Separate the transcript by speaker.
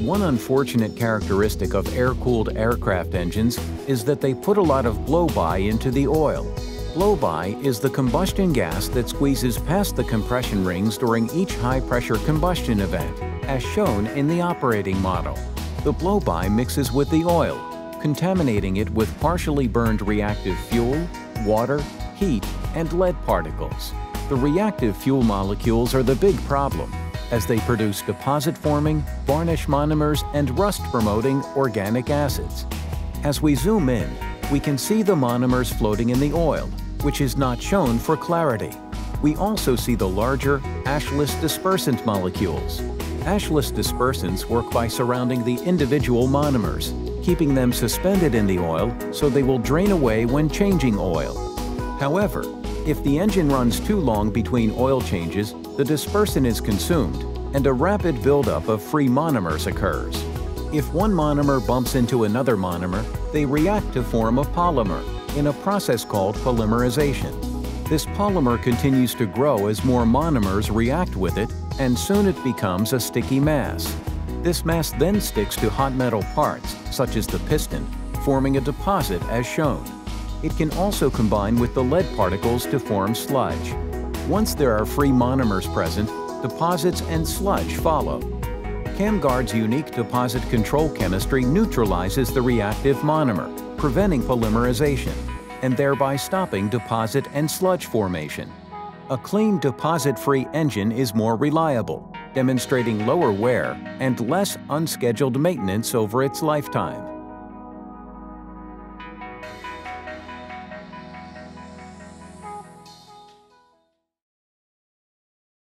Speaker 1: One unfortunate characteristic of air-cooled aircraft engines is that they put a lot of blow-by into the oil. Blow-by is the combustion gas that squeezes past the compression rings during each high-pressure combustion event, as shown in the operating model. The blow-by mixes with the oil, contaminating it with partially burned reactive fuel, water, heat, and lead particles. The reactive fuel molecules are the big problem, as they produce deposit-forming, varnish monomers, and rust-promoting organic acids. As we zoom in, we can see the monomers floating in the oil, which is not shown for clarity. We also see the larger, ashless dispersant molecules. Ashless dispersants work by surrounding the individual monomers, keeping them suspended in the oil so they will drain away when changing oil. However, if the engine runs too long between oil changes, the dispersant is consumed and a rapid buildup of free monomers occurs. If one monomer bumps into another monomer, they react to form a polymer in a process called polymerization. This polymer continues to grow as more monomers react with it and soon it becomes a sticky mass. This mass then sticks to hot metal parts, such as the piston, forming a deposit as shown. It can also combine with the lead particles to form sludge. Once there are free monomers present, deposits and sludge follow. CamGuard's unique deposit control chemistry neutralizes the reactive monomer, preventing polymerization, and thereby stopping deposit and sludge formation. A clean deposit-free engine is more reliable, demonstrating lower wear and less unscheduled maintenance over its lifetime.